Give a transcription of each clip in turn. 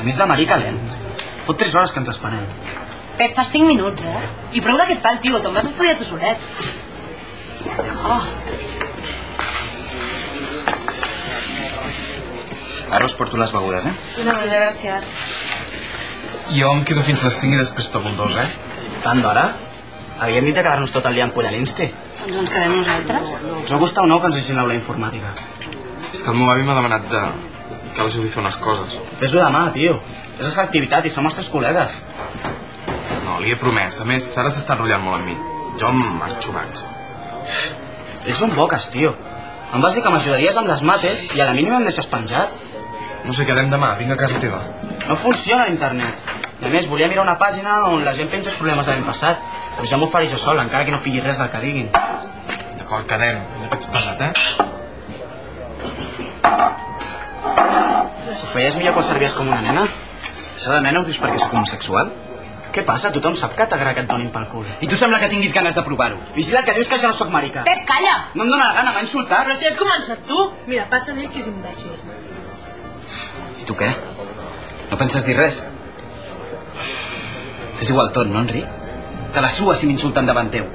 A més de marí calent. Fot 3 hores que ens esperem. Pep, fa 5 minuts, eh? I prou d'aquest pal, tio, te'n vas estudiar tu solet. Oh, Ara us porto les begudes, eh? gràcies. gràcies. Jo em quedo fins les 5 i després toco un dos, eh? Tant d'hora? Havíem dit de quedar-nos tot el dia amb a l'Insti. Doncs ens quedem nosaltres. Us va costar o no que ens ensenyeu la informàtica? És que el meu avi m'ha demanat de... que l'ajudi a fer unes coses. Fes-ho demà, tio. És la seva activitat i som els teus col·legues. No, li he promès. A més, Sara s'està enrotllant molt amb mi. Jo em marxo abans. Ells són boques, tio. Em vas dir que m'ajudaries amb les mates i a la mínima em deixes penjat. No sé, quedem demà. Vinc a casa teva. No funciona l'internet. I a més, volia mirar una pàgina on la gent penja els problemes de l'any passat. Però ja m'ho faré jo sol, encara que no pilli res del que diguin. D'acord, quedem. Ja que ets pesat, eh? Feies millor quan servies com una nena? Això de nena ho dius perquè sóc homosexual? Què passa? Tothom sap que t'agrada que et donin pel cul. I tu sembla que tinguis ganes de provar-ho. Vigila que dius que ja no sóc marica. Pep, calla! No em dóna la gana, m'ha insultat. Però si has començat tu. Mira, passa mi que és imbècil. I tu què? No penses dir res? És igual tot, no, Enric? Te la sua si m'insulten davant teu.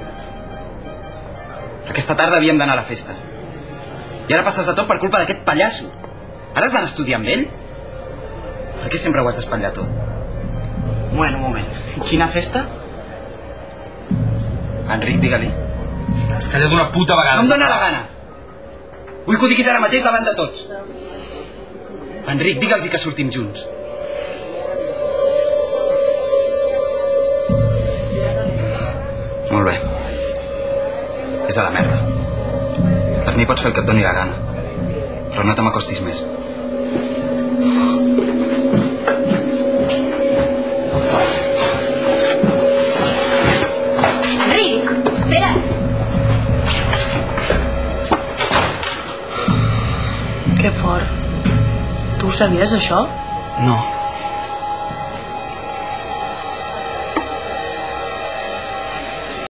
Aquesta tarda havíem d'anar a la festa. I ara passes de tot per culpa d'aquest pallasso. Ara has d'anar a estudiar amb ell? Per què sempre ho has d'espatllar tot? Un moment, un moment. Quina festa? Enric, digue-li. Es calla d'una puta vegada. No em dóna la gana. Vull que ho diguis ara mateix davant de tots. Enric, digue'ls que sortim junts. Molt bé. És a la merda. Per mi pots fer el que et doni la gana. Però no te m'acostis més. Que fort. Tu ho sabies, això? No.